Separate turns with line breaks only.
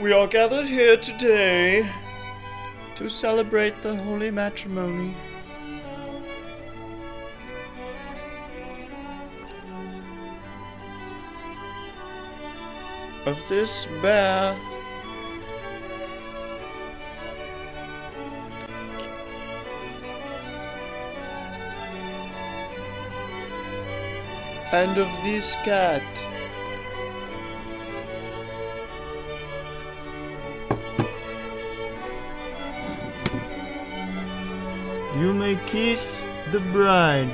We are gathered here today to celebrate the holy matrimony. Of this bear and of this cat. You may kiss the bride.